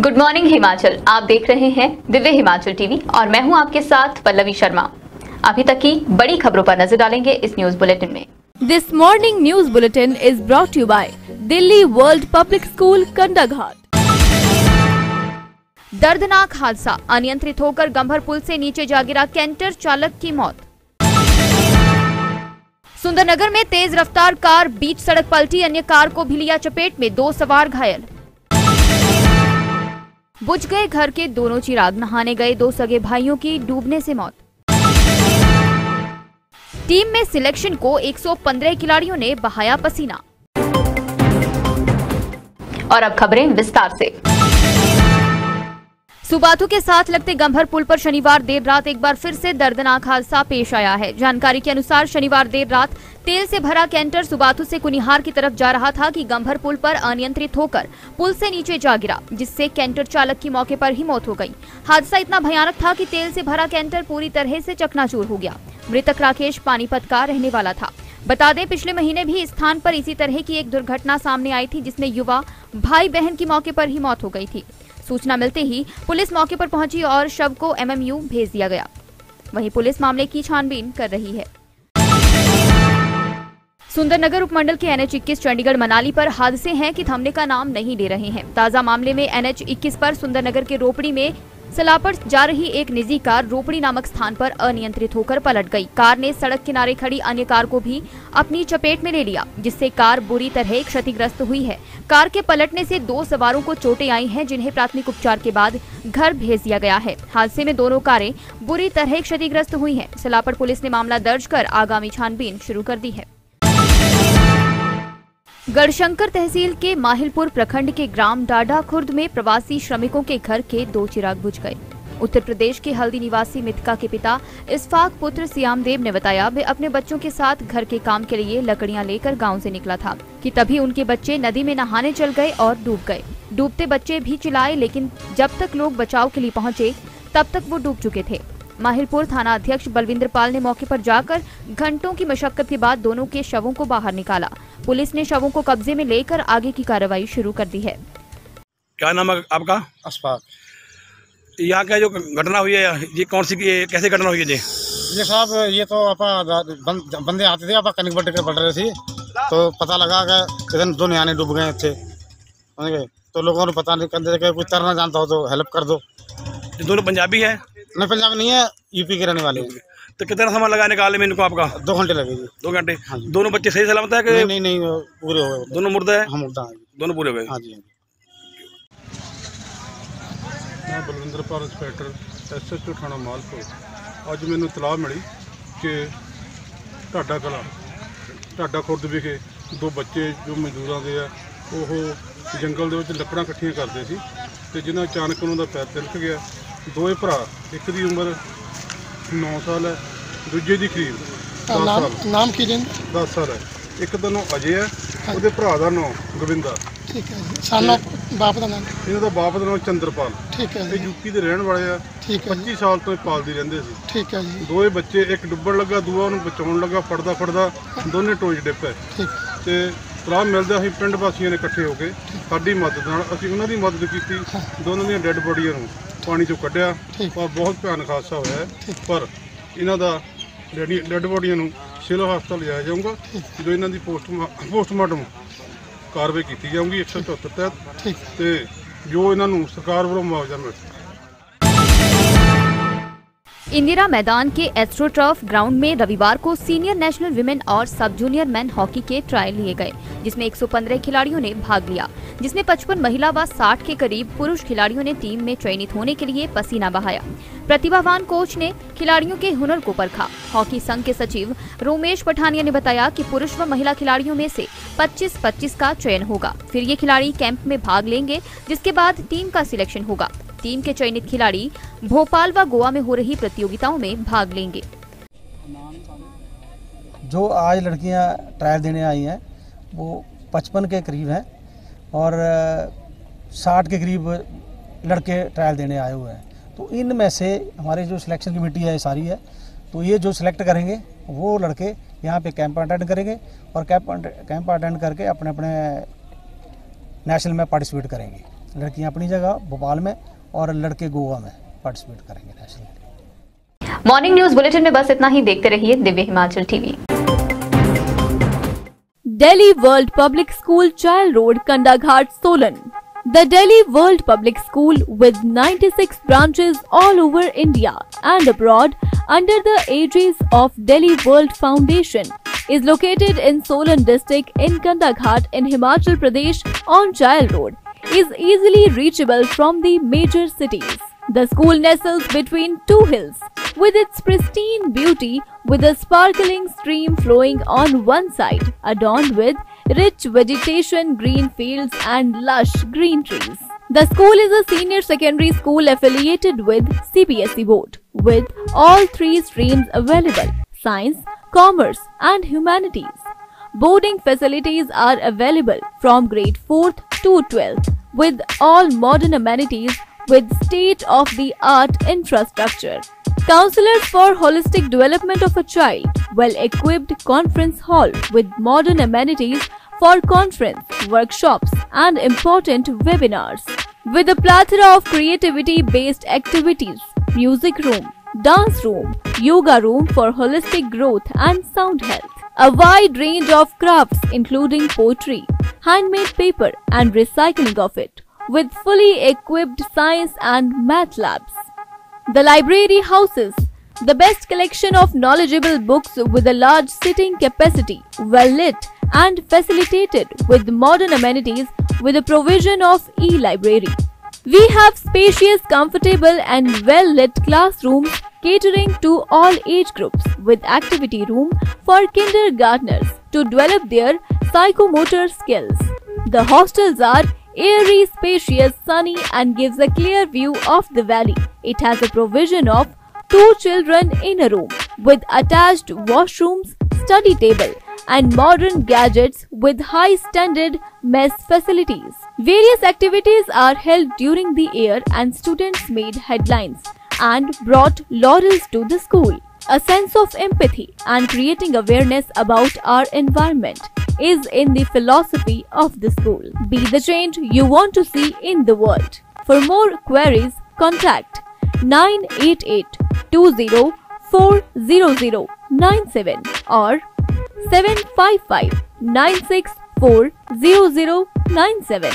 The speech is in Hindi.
गुड मॉर्निंग हिमाचल आप देख रहे हैं दिव्य हिमाचल टीवी और मैं हूँ आपके साथ पल्लवी शर्मा। अभी तक की बड़ी खबरों पर नज़र डालेंगे इस न्यूज़ बुलेटिन में। This morning news bulletin is to you by Delhi World Public School, Kandaghat. दर्दनाक हादसा। अनियंत्रित होकर गंभर पुल से नीचे जा गिरा कैंटर चालक की मौत। सुंदरनगर में तेज रफ्तार कार बीच सड़क पलटी अन्य कार को भी लिया चपेट में दो सवार घायल। बुझ गए घर के दोनों चिराग नहाने गए, दो सगे भाइयों की डूबने से मौत। टीम में सिलेक्शन को 115 खिलाड़ियों ने बहाया पसीना। और अब खबरें विस्तार से। सुबाथू के साथ लगते गंभर पुल पर शनिवार देर रात एक बार फिर से दर्दनाक हादसा पेश आया है। जानकारी के अनुसार शनिवार देर रात तेल से भरा कैंटर सुबाथू से कुनिहार की तरफ़ जा रहा था कि गंभर पुल पर अनियंत्रित होकर पुल से नीचे जा गिरा, जिससे कैंटर चालक की मौके पर ही मौत हो गई। हादसा इतना भयानक था कि तेल से भरा कैंटर पूरी तरह से चकनाचूर हो गया। मृतक राकेश पानीपत का रहने वाला था। बता दें, पिछले महीने भी इस स्थान पर इसी तरह की एक दुर्घटना सामने आई थी, जिसमें युवा भाई बहन की मौके पर ही मौत हो गई थी। सूचना मिलते ही पुलिस मौके पर पहुँची और शव को एमएमयू भेज दिया गया। वहीं पुलिस मामले की छानबीन कर रही है। सुंदरनगर उपमंडल के एनएच 21 चंडीगढ़ मनाली पर हादसे हैं कि थमने का नाम नहीं ले रहे हैं। ताज़ा मामले में एनएच 21 पर सुंदरनगर के रोपड़ी में सलापड़ जा रही एक निजी कार रोपड़ी नामक स्थान पर अनियंत्रित होकर पलट गई। कार ने सड़क किनारे खड़ी अन्य कार को भी अपनी चपेट में ले लिया, जिससे कार बुरी तरह क्षतिग्रस्त हुई है। कार के पलटने से दो सवारों को चोटें आई हैं, जिन्हें प्राथमिक उपचार के बाद घर भेज दिया गया है। हादसे में दोनों कारें बुरी तरह क्षतिग्रस्त हुई है। सलापड़ पुलिस ने मामला दर्ज कर आगामी छानबीन शुरू कर दी है। गढ़शंकर तहसील के माहिलपुर प्रखंड के ग्राम डाडा खुर्द में प्रवासी श्रमिकों के घर के दो चिराग बुझ गए। उत्तर प्रदेश के हल्दी निवासी मिथिका के पिता इस्फाक पुत्र सियाम देव ने बताया, वे अपने बच्चों के साथ घर के काम के लिए लकड़ियाँ लेकर गाँव से निकला था, कि तभी उनके बच्चे नदी में नहाने चल गए और डूब गए। डूबते बच्चे भी चिल्लाए, लेकिन जब तक लोग बचाव के लिए पहुँचे, तब तक वो डूब चुके थे। माहिलपुर थाना अध्यक्ष बलविंदर पाल ने मौके पर जाकर घंटों की मशक्कत के बाद दोनों के शवों को बाहर निकाला। पुलिस ने शवों को कब्जे में लेकर आगे की कार्रवाई शुरू कर दी है। क्या नाम है आपका? अस्पाक यहाँ का जो घटना हुई है ये कौन सी कैसे घटना हुई है जी? ये साहब ये तो आप बंदे आते थे आप कनिक बट के बढ़ रहे थे। तो पता लगा कि इधर दो नियाने डूब गए थे। तो लोगों ने पता नहीं कर कोई तैरना जानता हो तो हेल्प कर दो। दोनों पंजाबी है? नहीं पंजाब नहीं है यूपी के रहने वाले हैं तो कितना समय लगा निकालने में इनको आपका दो घंटे लगेगी दो घंटे हाँ जी। दोनों बच्चे सही सलामत है नहीं कि नहीं नहीं वो पूरे हो गए दोनों मुर्दा है हम उल्टा हाँ जी दोनों पूरे हो गए हाँ जी हाँ जी ਮੈਂ ਬਲਵਿੰਦਰਪਾਲ ਇੰਸਪੈਕਟਰ ਐਸਐਚਓ ਥਾਣਾ ਮਾਲਪੁਰ ਅੱਜ ਮੈਨੂੰ ਇਤਲਾਹ ਮਿਲੀ ਕਿ ਢਾਡਾ ਕਲਾ ਢਾਡਾ ਖੁਰਦ ਵਿਖੇ ਦੋ ਬੱਚੇ ਜੋ ਮਜ਼ਦੂਰਾਂ ਦੇ ਆ ਉਹ ਜੰਗਲ ਦੇ ਵਿੱਚ ਲੱਕੜਾਂ ਇਕੱਠੀਆਂ ਕਰਦੇ ਸੀ ਤੇ ਜਿਨ੍ਹਾਂ ਅਚਾਨਕ ਉਹਨਾਂ ਦਾ ਪੈਰ ਤਿਲਕ ਗਿਆ ਦੋਵੇਂ ਭਰਾ ਇੱਕ ਦੀ ਉਮਰ 9 ਸਾਲ ਹੈ ਦੂਜੇ ਦੀ ਕਰੀਬ 10 ਨਾਮ ਸਾਲ। ਨਾਮ ਕੀ ਜੀ 10 ਸਾਲ ਹੈ। ਇੱਕ ਦਾ ਨਾਮ ਅਜੇ ਹੈ ਉਹਦੇ ਭਰਾ ਦਾ ਨਾਮ ਗੋਵਿੰਦਾ। ਠੀਕ ਹੈ ਜੀ। ਸਾਨੂੰ ਬਾਪ ਦਾ ਨਾਮ? ਇਹਨਾਂ ਦਾ ਬਾਪ ਦਾ ਨਾਮ ਚੰਦਰਪਾਲ। ਠੀਕ ਹੈ ਇਹ ਜੀ। ਯੂਪੀ ਦੇ ਰਹਿਣ ਵਾਲੇ ਆ। ਠੀਕ ਹੈ ਜੀ। 25 ਸਾਲ ਤੋਂ ਇਹ ਪਾਲਦੀ ਰਹਿੰਦੇ ਸੀ। ਠੀਕ ਹੈ ਜੀ। ਦੋਏ ਬੱਚੇ ਇੱਕ ਡੁੱਬਣ ਲੱਗਾ ਦੂਆ ਉਹਨੂੰ ਬਚਾਉਣ ਲੱਗਾ ਫੜਦਾ ਫੜਦਾ ਦੋਨੇ ਟੋਜ ਡਿੱਪ ਪਏ ਠੀਕ ਤੇ ਤਲਾਹ ਮਿਲਦਾ ਸੀ ਪਿੰਡ ਵਾਸੀਆਂ ਨੇ ਇਕੱਠੇ ਹੋ ਕੇ ਸਾਡੀ ਮਦਦ ਨਾਲ ਅਸੀਂ ਉਹਨਾਂ ਦੀ ਮਦਦ ਕੀਤੀ ਦੋਨਾਂ ਦੀਆਂ ਡੈੱਡ ਬੋਡੀਆਂ ਨੂੰ। ਪਾਣੀ ਚੋਂ ਕੱਢਿਆ। ਪਰ ਬਹੁਤ ਭਿਆਨਕ ਹਾਦਸਾ ਹੋਇਆ ਹੈ। ਪਰ ਇਹਨਾਂ ਦਾ ਜਿਹੜੀ ਡੈੱਡ ਬੋਡੀਆਂ ਨੂੰ ਸਿਵਲ ਹਸਪਤਾਲ ਲਿਜਾਇਆ ਜਾਊਗਾ ਜੋ ਇਹਨਾਂ ਦੀ ਪੋਸਟਮਾ ਪੋਸਟਮਾਰਟਮ ਕਾਰਵਾਈ ਕੀਤੀ ਜਾਊਗੀ 174 ਤਹਿਤ ਤੇ ਜੋ ਇਹਨਾਂ ਨੂੰ ਸਰਕਾਰ ਵੱਲੋਂ ਮੁਆਵਜ਼ਾ ਮਿਲ इंदिरा मैदान के एस्ट्रोटर्फ ग्राउंड में रविवार को सीनियर नेशनल विमेन और सब जूनियर मैन हॉकी के ट्रायल लिए गए, जिसमें 115 खिलाड़ियों ने भाग लिया, जिसमें 55 महिला व 60 के करीब पुरुष खिलाड़ियों ने टीम में चयनित होने के लिए पसीना बहाया। प्रतिभावान कोच ने खिलाड़ियों के हुनर को परखा। हॉकी संघ के सचिव रोमेश पठानिया ने बताया कि पुरुष व महिला खिलाड़ियों में से 25-25 का चयन होगा। फिर ये खिलाड़ी कैंप में भाग लेंगे, जिसके बाद टीम का सिलेक्शन होगा। टीम के चयनित खिलाड़ी भोपाल व गोवा में हो रही प्रतियोगिताओं में भाग लेंगे। जो आज लड़कियाँ ट्रायल देने आई हैं, वो पचपन के करीब हैं और साठ के करीब लड़के ट्रायल देने आए हुए हैं। तो इनमें से हमारी जो सिलेक्शन कमेटी है सारी है। तो ये जो सिलेक्ट करेंगे, वो लड़के यहाँ पे कैंप अटेंड करेंगे और कैंप कैंप अटेंड करके अपने अपने नेशनल में पार्टिसिपेट करेंगे। लड़कियाँ अपनी जगह, भोपाल में और लड़के गोवा में पार्टिसिपेट करेंगे नेशनल मॉर्निंग न्यूज़ बुलेटिन में बस इतना ही देखते रहिए Divya Himachal TV Delhi World Public School Child Road, Kandaghat, Solan. The Delhi World Public School, with 96 branches all over India and abroad, under the aegis of Delhi World Foundation, is located in Solan district in Kandaghat in Himachal Pradesh on Child Road, is easily reachable from the major cities. The school nestles between two hills, with its pristine beauty, with a sparkling stream flowing on one side, adorned with rich vegetation, green fields, and lush green trees. The school is a senior secondary school affiliated with CBSE board, with all three streams available science, commerce, and humanities. Boarding facilities are available from grade 4th to 12th with all modern amenities with state of the art infrastructure. Counselors for holistic development of a child, well equipped conference hall with modern amenities for conference, workshops, and important webinars. With a plethora of creativity based activities, music room, dance room, yoga room for holistic growth and sound health. A wide range of crafts including poetry, handmade paper and recycling of it with fully equipped science and math labs. The library houses the best collection of knowledgeable books with a large sitting capacity, well lit and facilitated with modern amenities with the provision of e-library. We have spacious, comfortable and well lit classrooms catering to all age groups with activity room for kindergartners to develop their psychomotor skills. The hostels are airy, spacious, sunny and gives a clear view of the valley. It has a provision of two children in a room with attached washrooms, study table and modern gadgets with high standard mess facilities. Various activities are held during the year and students made headlines and brought laurels to the school. A sense of empathy and creating awareness about our environment is in the philosophy of the school. Be the change you want to see in the world. For more queries, contact 988 20 40097 or 755 964 0097.